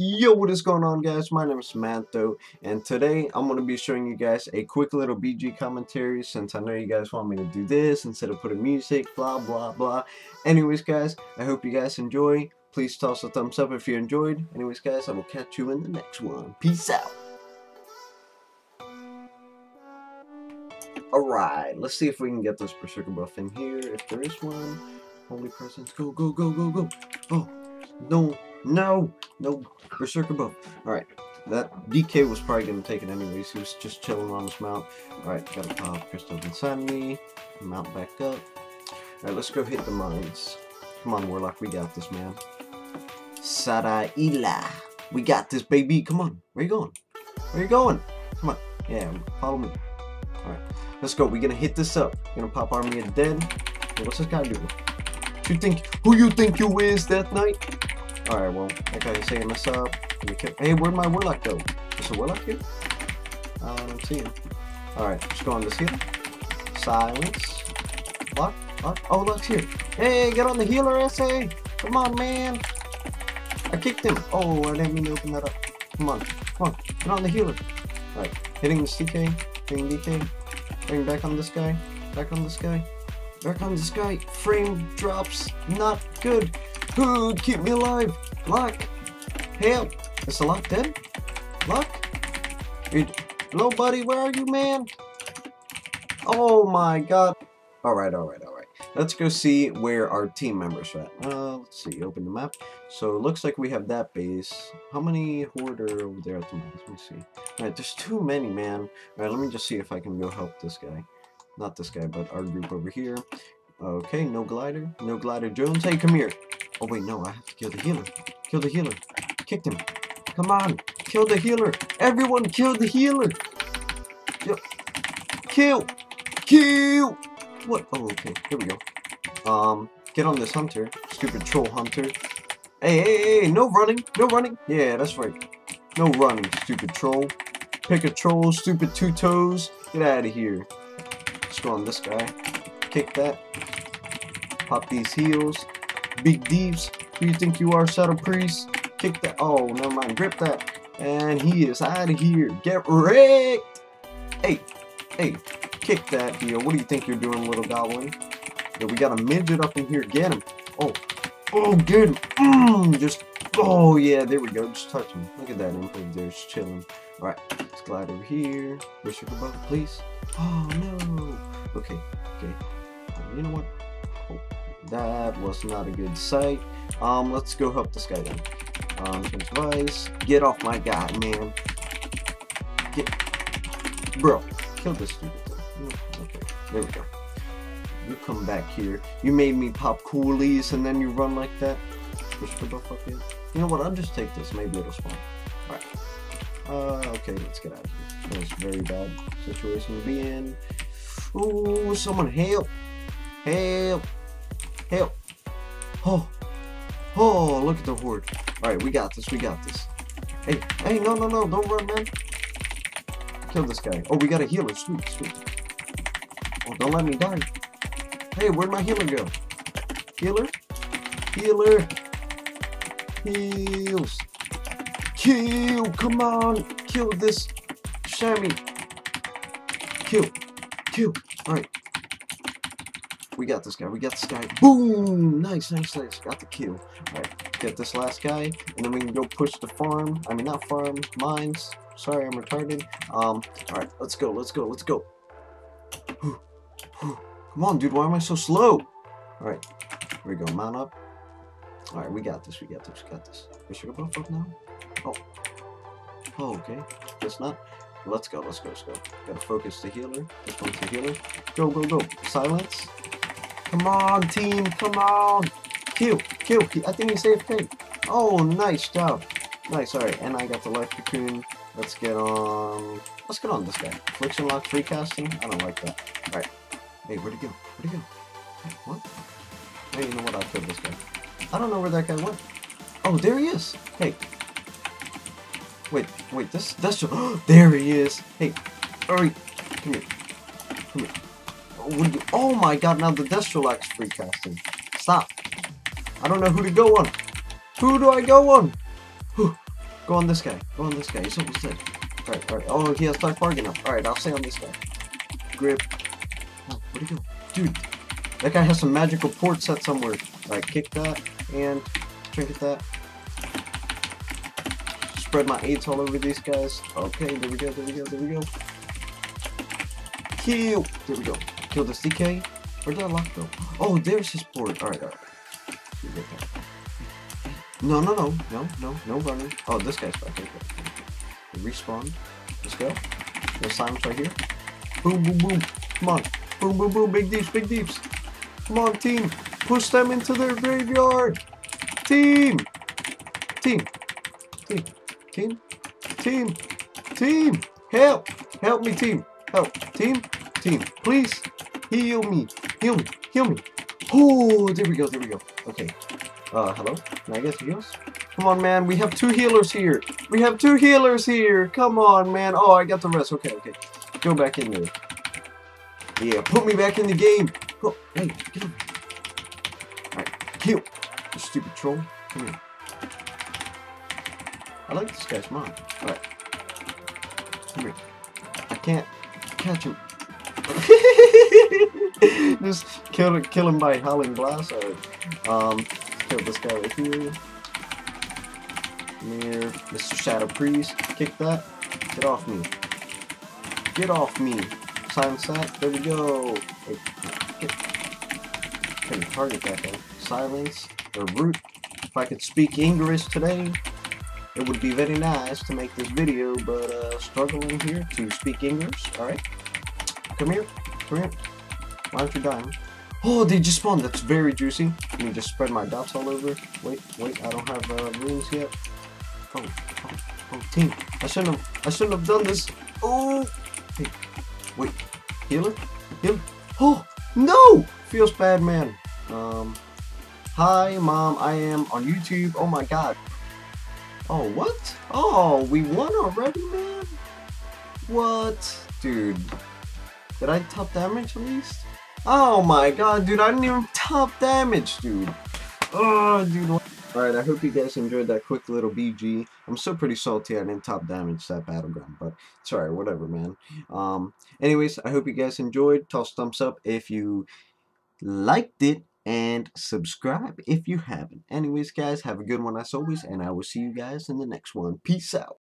Yo, what is going on guys? My name is Lumantho, and today I'm going to be showing you guys a quick little BG commentary since I know you guys want me to do this instead of putting music, blah blah blah. Anyways guys, I hope you guys enjoy. Please toss a thumbs up if you enjoyed. Anyways guys, I will catch you in the next one. Peace out. Alright, let's see if we can get this Berserker buff in here. If there is one. Holy presence. Go, go, go, go, go. Oh, no, no, no. Berserker buff. Alright, that DK was probably going to take it anyways. He was just chilling on his mount. Alright, gotta pop Crystal of Insanity. Mount back up. Alright, let's go hit the mines. Come on, Warlock, we got this, man. Saraila. We got this, baby. Come on. Where you going? Where you going? Come on. Yeah, follow me. Alright, let's go. We're gonna hit this up. We're gonna pop Army of Dead. What's this guy doing? You think who you think you is that night? Alright, well, guy is saying this up. Hey, where'd my warlock go? Is a warlock here? I don't see him. Alright, let's go on this here. Silence. Lock, lock. Oh, lock's here. Hey, get on the healer, SA. Come on, man. I kicked him. Oh, I didn't mean to open that up. Come on, come on. Get on the healer. Alright, hitting the CK. Hitting DK. Bring back on this guy. Back on this guy. Back on this guy. Frame drops. Not good. Who keep me alive? Luck. Help. Is the lock dead? Lock? Hello, buddy. Where are you, man? Oh my god. Alright, alright, alright. Let's go see where our team members are at. Uh, let's see. Open the map. So it looks like we have that base. How many horde are over there at the moment? Let me see. Alright, there's too many, man. Alright, let me just see if I can go help this guy. Not this guy, but our group over here. Okay, no glider. No glider Jones. Hey, come here. Oh, wait, no. I have to kill the healer. Kill the healer. Kicked him. Come on. Kill the healer. Everyone kill the healer. Kill. Kill. What? Oh, okay. Here we go. Um, get on this hunter. Stupid troll hunter. Hey, hey, hey, no running. No running. Yeah, that's right. No running, stupid troll. Pick a troll, stupid two toes. Get out of here. Let's go on this guy. Kick that. Pop these heals. Big Deeps. Who you think you are, Shadow Priest? Kick that. Oh, never mind. Grip that. And he is out of here. Get wrecked. Hey, hey, kick that heel. What do you think you're doing, little goblin? Yeah, we got a midget up in here. Get him. Oh, oh, him. Mm, just, oh, yeah, there we go. Just touch him. Look at that imprint there. Just chilling. All right, let's glide over here. Where's your above, please? Oh, no. Okay, okay. You know what? Oh, that was not a good sight. Um, let's go help this guy then. Um, device. Get off my guy, man. Get, bro. Kill this stupid thing. Okay, there we go. You come back here. You made me pop coolies and then you run like that. You know what? I'll just take this. Maybe it'll spawn. Alright. Uh, okay, let's get out of here. That was a very bad situation to be in. Ooh, someone help! Help! Help! Oh, oh! Oh, look at the horde. Alright, we got this, we got this. Hey, hey, no, no, no, don't run, man. Kill this guy. Oh, we got a healer. Sweet, sweet. Oh, don't let me die. Hey, where'd my healer go? Healer? Healer! Heals! Kill! Come on! Kill this Shammy! Kill! Kill! Alright. We got this guy. We got this guy. Boom! Nice, nice, nice. Got the kill. Alright. Get this last guy. And then we can go push the farm. I mean, not farm. Mines. Sorry, I'm retarded. Um, alright. Let's go. Let's go. Let's go. Come on, dude. Why am I so slow? Alright. Here we go. Mount up. Alright, we got this. We got this. We got this. We should go buff up now. Oh. Oh, okay. Guess not. Let's go. Let's go. Let's go. Gotta focus the healer. One's the healer. Go, go, go. Silence. Come on, team. Come on. Kill. Kill. I think he's AFK. Oh, nice job. Nice. Alright. And I got the life cocoon. Let's get on. Let's get on this guy. Affliction lock free casting. I don't like that. Alright. Hey, where'd he go? Where'd he go? What? Hey, you know what? I'll kill this guy. I don't know where that guy went. Oh, there he is. Hey. Wait, wait, this, that's just, there he is. Hey, All right. Come here. Come here. What you, oh my god, now the Destrolax free casting. Stop. I don't know who to go on. Who do I go on? Whew. Go on this guy. Go on this guy. He's almost dead. Alright, alright. Oh, he has not far enough. Alright, I'll stay on this guy. Grip. Oh, where'd he go? Dude, that guy has some magical port set somewhere. Alright, kick that, and trinket that. Spread my AIDS all over these guys. Okay, there we go, there we go, there we go. Kill! There we go. Kill this DK. Where'd that lock go? Oh, there's his port. Alright, alright. No, no, no, no, no, no running. Oh, this guy's back. Okay. Respawn. Let's go. There's silence right here. Boom, boom, boom. Come on. Boom, boom, boom. Big deeps, big deeps. Come on, team. Push them into their graveyard. Team. Team. Team. Team. Team. Team. Help. Help me, team. Help. Team. Team. Please. Heal me. Heal me. Heal me. Oh, there we go. There we go. Okay. Uh, hello? Can I get heals? Come on, man. We have two healers here. We have two healers here. Come on, man. Oh, I got the rest. Okay, okay. Go back in there. Yeah, put me back in the game. Oh, hey, get him. Alright, kill. You stupid troll. Come here. I like this guy's mind. Alright. Come here. I can't catch him. Just kill, kill him by howling blast. Alright. Um, kill this guy right here. Here, Mr. Shadow Priest. Kick that. Get off me. Get off me. Silence that. There we go. Get. Target that guy. Silence. Or root. If I could speak English today, it would be very nice to make this video, but uh, struggling here to speak English. Alright. Come here. Come here. Why aren't you dying? Oh, they just spawned. That's very juicy. Let me just spread my dots all over. Wait, wait. I don't have uh, runes yet. Oh, oh, oh, team. I shouldn't have. I shouldn't have done this. Oh. Hey, wait. Healer? Healer? Oh no! Feels bad, man. Um. Hi, mom. I am on YouTube. Oh my god. Oh what? Oh, we won already, man. What, dude? Did I top damage at least? Oh my god, dude, I didn't even top damage, dude. Oh, dude. Alright, I hope you guys enjoyed that quick little BG. I'm still pretty salty I didn't top damage that battleground, but alright, whatever, man. Um, anyways, I hope you guys enjoyed. Toss thumbs up if you liked it, and subscribe if you haven't. Anyways, guys, have a good one as always, and I will see you guys in the next one. Peace out.